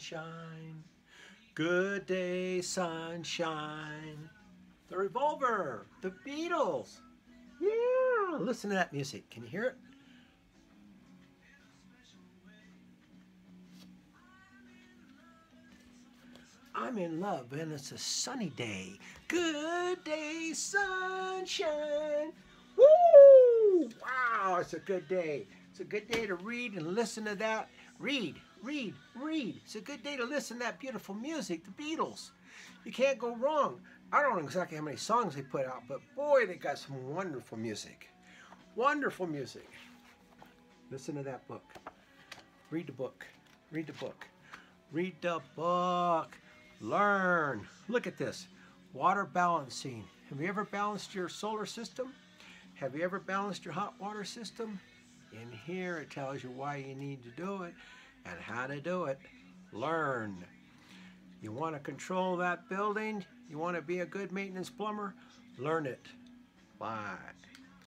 sunshine. Good day, sunshine. The Revolver, the Beatles. Yeah, listen to that music. Can you hear it? I'm in love and it's a sunny day. Good day, sunshine. Woo! Wow, it's a good day. It's a good day to read and listen to that. Read, read, read. It's a good day to listen to that beautiful music, the Beatles. You can't go wrong. I don't know exactly how many songs they put out, but boy, they got some wonderful music. Wonderful music. Listen to that book. Read the book. Read the book. Read the book. Learn. Look at this. Water balancing. Have you ever balanced your solar system? Have you ever balanced your hot water system? In here it tells you why you need to do it and how to do it. Learn. You want to control that building? You want to be a good maintenance plumber? Learn it. Bye.